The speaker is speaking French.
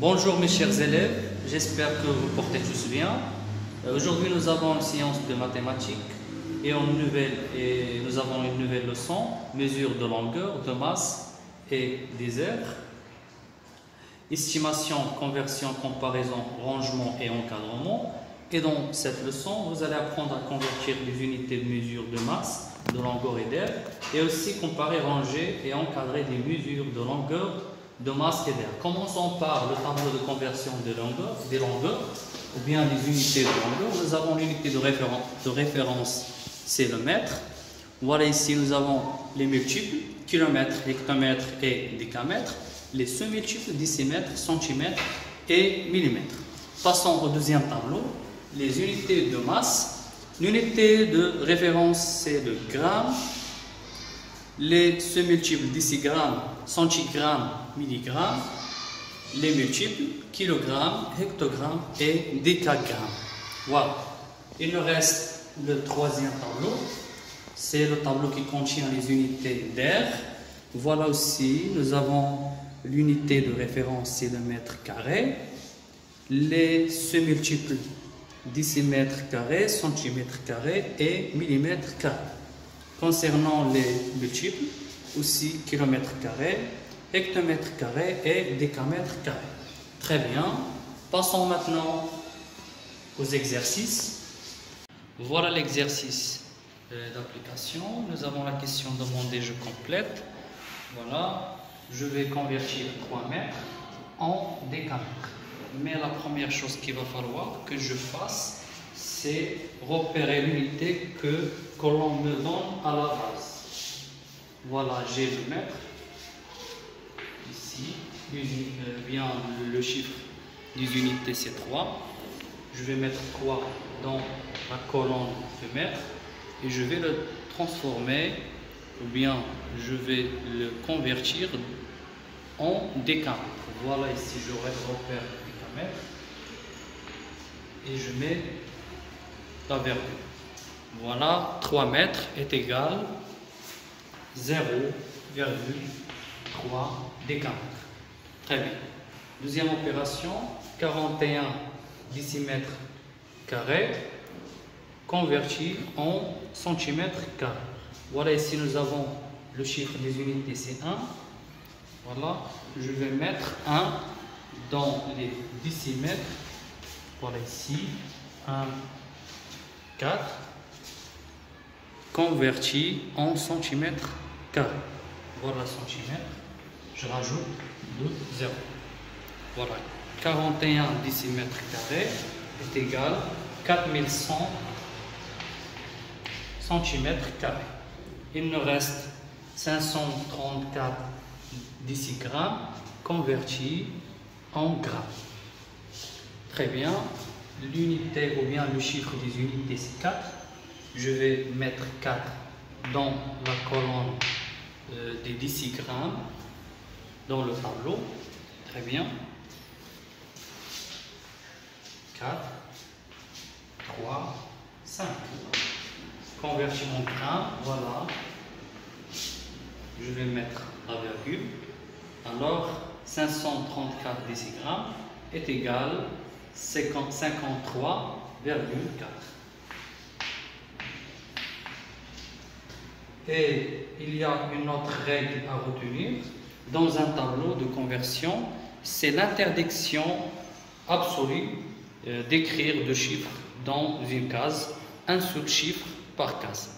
Bonjour mes chers élèves, j'espère que vous portez tous bien. Euh, Aujourd'hui nous avons une séance de mathématiques et, une nouvelle, et nous avons une nouvelle leçon, mesure de longueur, de masse et des aires. Estimation, conversion, comparaison, rangement et encadrement. Et dans cette leçon, vous allez apprendre à convertir les unités de mesure de masse, de longueur et d'air, et aussi comparer, ranger et encadrer des mesures de longueur, de masse et d'air. Commençons par le tableau de conversion des longueurs, des ou bien les unités de longueur. Nous avons l'unité de référence, de référence, c'est le mètre. Voilà ici, nous avons les multiples, kilomètres, hectomètres et décamètres, les sous-multiples, décimètres, centimètres et millimètres. Passons au deuxième tableau, les unités de masse. L'unité de référence, c'est le gramme. Les sous-multiples, décigrammes, centigrammes, milligrammes. Les multiples, kilogrammes, hectogrammes et décagrammes. Voilà. Il nous reste le troisième tableau. C'est le tableau qui contient les unités d'air. Voilà aussi, nous avons l'unité de référence, c'est le mètre carré. Les sous-multiples, décimètres carrés, centimètres carrés et millimètres carrés. Concernant les multiples, aussi kilomètres carrés, hectomètres carrés et décamètres carrés. Très bien. Passons maintenant aux exercices. Voilà l'exercice euh, d'application. Nous avons la question demandée, je complète. Voilà, je vais convertir 3 mètres en décamètres. Mais la première chose qu'il va falloir que je fasse, c'est repérer l'unité que, que l'on me donne à la base. Voilà, j'ai le mètre. Ici, bien le chiffre des unités, c'est 3. Je vais mettre 3 dans la colonne de mètre et je vais le transformer ou bien je vais le convertir en décamètre. Voilà ici, je repère décamètre et je mets la virgule. Voilà, 3 mètres est égal 0,3 décamètre. Très bien. Deuxième opération, 41 décimètres carrés converti en centimètres carrés. Voilà, ici nous avons le chiffre des unités, c'est 1. Voilà, je vais mettre 1 dans les décimètres. Voilà ici, 1, 4, converti en centimètres carrés. Voilà centimètres, je rajoute 2, 0. Voilà, 41 décimètres carrés est égal à 4100 cm carrés. Il nous reste 534 décigrammes convertis en grammes. Très bien. L'unité ou bien le chiffre des unités c'est 4. Je vais mettre 4 dans la colonne euh, des décigrammes dans le tableau. Très bien. 4, 3, 5 convertir mon gramme, voilà. Je vais mettre la virgule. Alors, 534 décigrammes est égal 53,4. Et il y a une autre règle à retenir dans un tableau de conversion, c'est l'interdiction absolue euh, d'écrire deux chiffres dans une case, un seul chiffre par case.